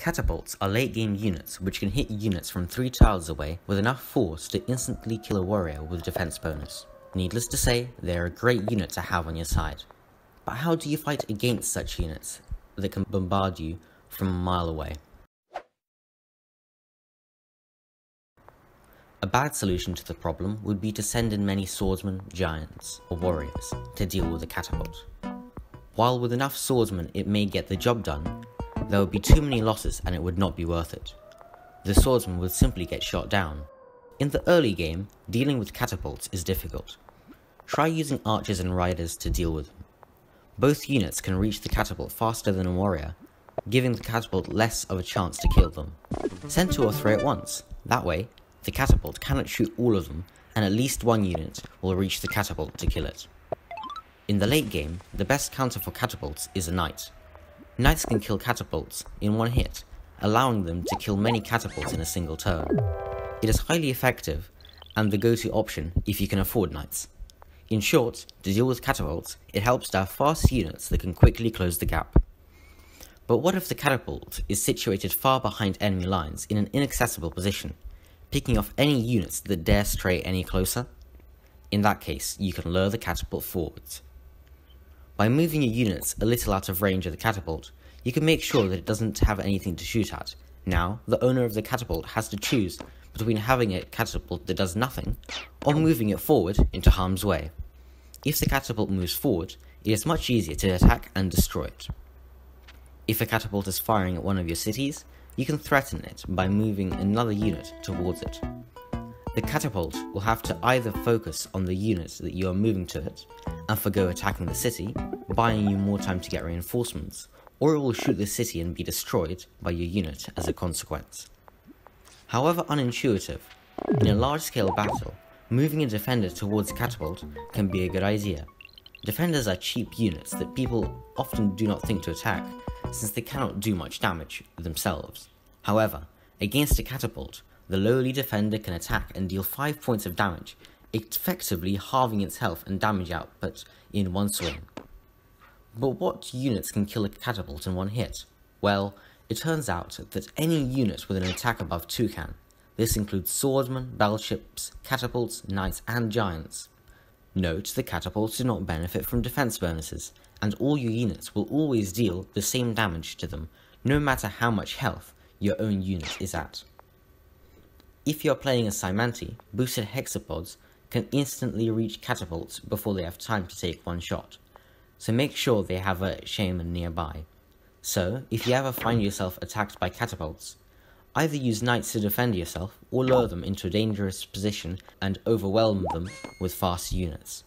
Catapults are late game units which can hit units from 3 tiles away with enough force to instantly kill a warrior with defense bonus. Needless to say, they are a great unit to have on your side. But how do you fight against such units that can bombard you from a mile away? A bad solution to the problem would be to send in many swordsmen, giants, or warriors to deal with a catapult. While with enough swordsmen it may get the job done, there would be too many losses and it would not be worth it. The swordsman would simply get shot down. In the early game, dealing with catapults is difficult. Try using archers and riders to deal with them. Both units can reach the catapult faster than a warrior, giving the catapult less of a chance to kill them. Send two or three at once. That way, the catapult cannot shoot all of them, and at least one unit will reach the catapult to kill it. In the late game, the best counter for catapults is a knight. Knights can kill catapults in one hit, allowing them to kill many catapults in a single turn. It is highly effective and the go-to option if you can afford knights. In short, to deal with catapults, it helps to have fast units that can quickly close the gap. But what if the catapult is situated far behind enemy lines in an inaccessible position, picking off any units that dare stray any closer? In that case, you can lure the catapult forwards. By moving your units a little out of range of the catapult, you can make sure that it doesn't have anything to shoot at. Now, the owner of the catapult has to choose between having a catapult that does nothing, or moving it forward into harm's way. If the catapult moves forward, it is much easier to attack and destroy it. If a catapult is firing at one of your cities, you can threaten it by moving another unit towards it. The catapult will have to either focus on the unit that you are moving to it and forgo attacking the city, buying you more time to get reinforcements, or it will shoot the city and be destroyed by your unit as a consequence. However unintuitive, in a large scale battle, moving a defender towards a catapult can be a good idea. Defenders are cheap units that people often do not think to attack, since they cannot do much damage themselves. However, against a catapult, the lowly defender can attack and deal 5 points of damage, effectively halving its health and damage output in one swing. But what units can kill a catapult in one hit? Well, it turns out that any unit with an attack above 2 can. This includes swordsmen, battleships, catapults, knights, and giants. Note the catapults do not benefit from defense bonuses, and all your units will always deal the same damage to them, no matter how much health your own unit is at. If you're playing a Cymanti, boosted hexapods can instantly reach catapults before they have time to take one shot, so make sure they have a shaman nearby. So, if you ever find yourself attacked by catapults, either use knights to defend yourself or lure them into a dangerous position and overwhelm them with fast units.